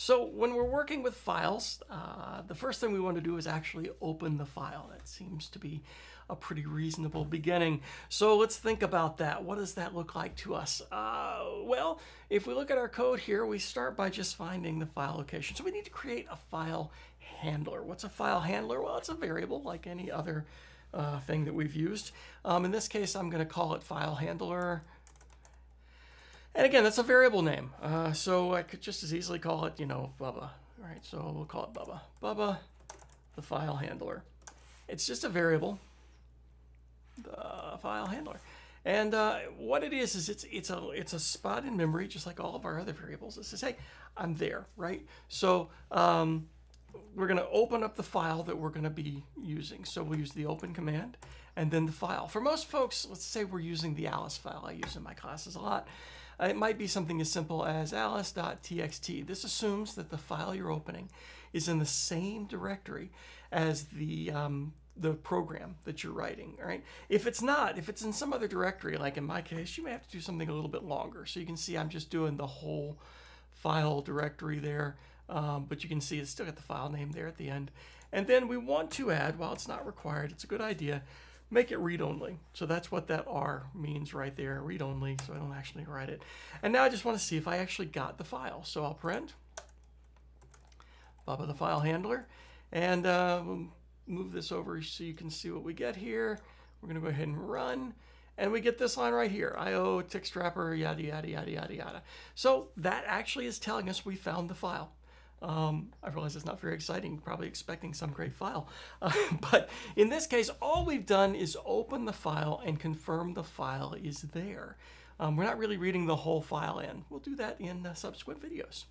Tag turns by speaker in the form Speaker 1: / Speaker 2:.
Speaker 1: So when we're working with files, uh, the first thing we want to do is actually open the file. That seems to be a pretty reasonable beginning. So let's think about that. What does that look like to us? Uh, well, if we look at our code here, we start by just finding the file location. So we need to create a file handler. What's a file handler? Well, it's a variable like any other uh, thing that we've used. Um, in this case, I'm going to call it file handler. And again, that's a variable name. Uh, so I could just as easily call it, you know, Bubba. All right, so we'll call it Bubba. Bubba, the file handler. It's just a variable, the file handler. And uh, what it is is it's it's a it's a spot in memory, just like all of our other variables. It says, hey, I'm there, right? So um, we're going to open up the file that we're going to be using. So we'll use the open command and then the file. For most folks, let's say we're using the Alice file I use in my classes a lot. Uh, it might be something as simple as alice.txt. This assumes that the file you're opening is in the same directory as the um, the program that you're writing, right? If it's not, if it's in some other directory, like in my case, you may have to do something a little bit longer. So you can see I'm just doing the whole file directory there um, but you can see it's still got the file name there at the end. And then we want to add, while it's not required, it's a good idea, make it read-only. So that's what that R means right there, read-only, so I don't actually write it. And now I just want to see if I actually got the file. So I'll print Bubba the file handler, and uh, we'll move this over so you can see what we get here. We're going to go ahead and run. And we get this line right here, IO, text wrapper, yada, yada, yada, yada, yada. So that actually is telling us we found the file. Um, I realize it's not very exciting, probably expecting some great file. Uh, but in this case, all we've done is open the file and confirm the file is there. Um, we're not really reading the whole file in. We'll do that in uh, subsequent videos.